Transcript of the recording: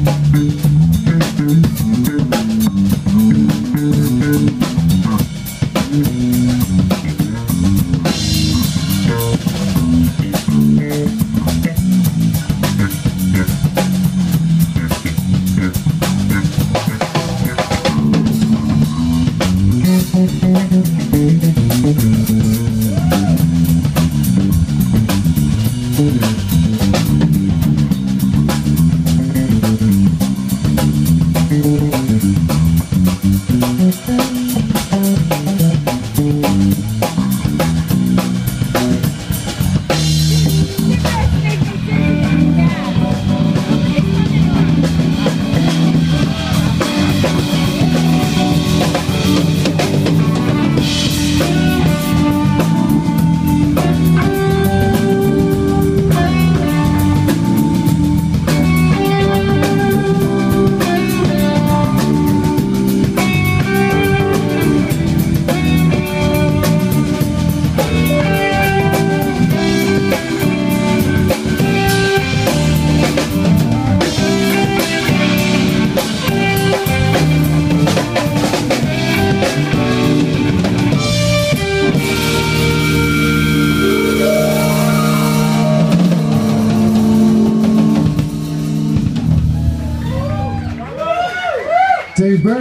Müzik Dave Berg.